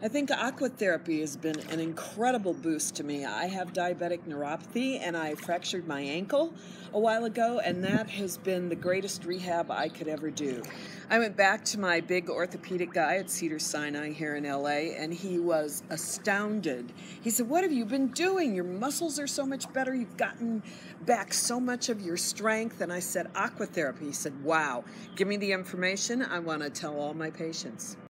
I think aquatherapy has been an incredible boost to me. I have diabetic neuropathy and I fractured my ankle a while ago, and that has been the greatest rehab I could ever do. I went back to my big orthopedic guy at Cedar Sinai here in LA, and he was astounded. He said, What have you been doing? Your muscles are so much better. You've gotten back so much of your strength. And I said, Aquatherapy. He said, Wow, give me the information. I want to tell all my patients.